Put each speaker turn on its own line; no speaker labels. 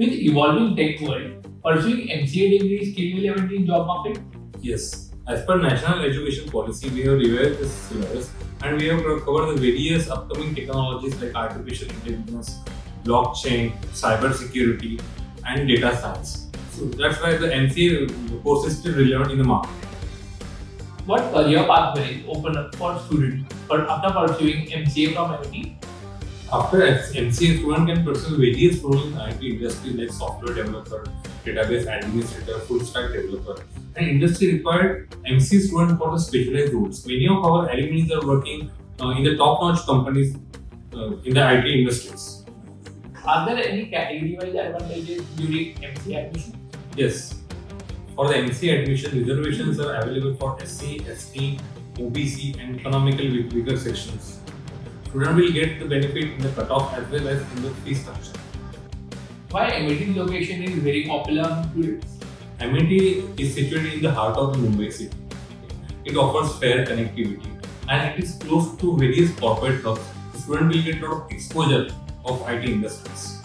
With evolving tech world, pursuing MCA degree is still relevant in job market?
Yes. As per national education policy, we have revised this syllabus and we have covered the various upcoming technologies like artificial intelligence, blockchain, cyber security, and data science. So that's why the MCA course is still relevant in the market.
What career pathways open up for students after pursuing MCA from MET?
After MCA, student can pursue various roles in IT industry like software developer, database administrator, full stack developer, and industry required MCA student for the specialized roles. Many of our alumni are working uh, in the top-notch companies uh, in the IT industries.
Are there any category-wise advantages during MCA admission?
Yes. For the MCA admission, reservations are available for SC, ST, OBC, and economical weaker sections student will get the benefit in the cutoff as well as in the fee structure.
Why MET location is very popular among students?
MET is situated in the heart of Mumbai city. It offers fair connectivity and it is close to various corporate hubs. The student will get a lot of exposure of IT industries.